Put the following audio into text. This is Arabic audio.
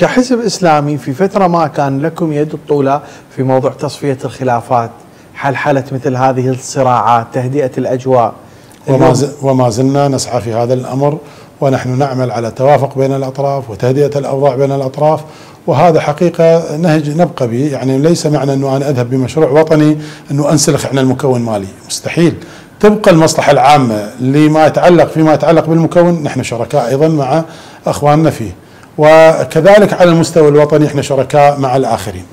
كحزب إسلامي في فترة ما كان لكم يد الطولة في موضوع تصفية الخلافات؟ حلحله مثل هذه الصراعات تهدئة الأجواء؟ وما, وما زلنا نسعى في هذا الأمر ونحن نعمل على توافق بين الأطراف وتهدئة الأوضاع بين الأطراف وهذا حقيقة نهج نبقى به. يعني ليس معنى أنه أنا أذهب بمشروع وطني أنه أنسلخ عن المكون مالي. مستحيل. تبقى المصلحة العامة لما يتعلق فيما يتعلق بالمكون نحن شركاء أيضا مع أخواننا فيه. وكذلك على المستوى الوطني إحنا شركاء مع الآخرين.